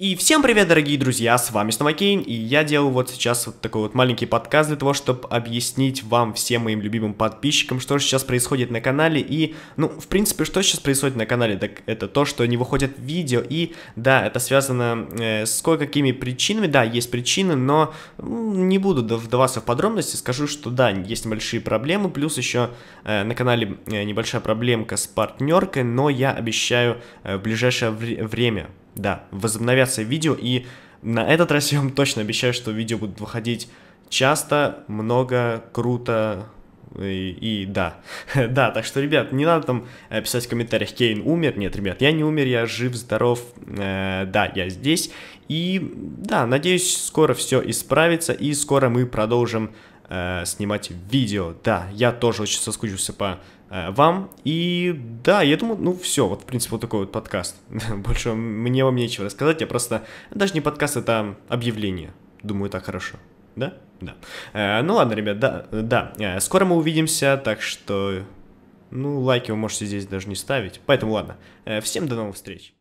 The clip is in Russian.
И всем привет, дорогие друзья, с вами снова и я делаю вот сейчас вот такой вот маленький подкаст для того, чтобы объяснить вам, всем моим любимым подписчикам, что же сейчас происходит на канале, и, ну, в принципе, что сейчас происходит на канале, так это то, что не выходят видео, и, да, это связано э, с кое-какими причинами, да, есть причины, но ну, не буду вдаваться в подробности, скажу, что, да, есть небольшие проблемы, плюс еще э, на канале э, небольшая проблемка с партнеркой, но я обещаю э, в ближайшее вре время да, возобновятся видео, и на этот раз я вам точно обещаю, что видео будут выходить часто, много, круто, и, и да, да, так что, ребят, не надо там э, писать в комментариях, Кейн умер, нет, ребят, я не умер, я жив, здоров, э, да, я здесь, и да, надеюсь, скоро все исправится, и скоро мы продолжим э, снимать видео, да, я тоже очень соскучился по Э, вам. И да, я думаю, ну все, вот в принципе вот такой вот подкаст. Больше мне вам нечего рассказать, я просто... Даже не подкаст, это объявление. Думаю, так хорошо. Да? Да. Э, ну ладно, ребят, да, да. Э, скоро мы увидимся, так что... Ну, лайки вы можете здесь даже не ставить. Поэтому ладно. Э, всем до новых встреч.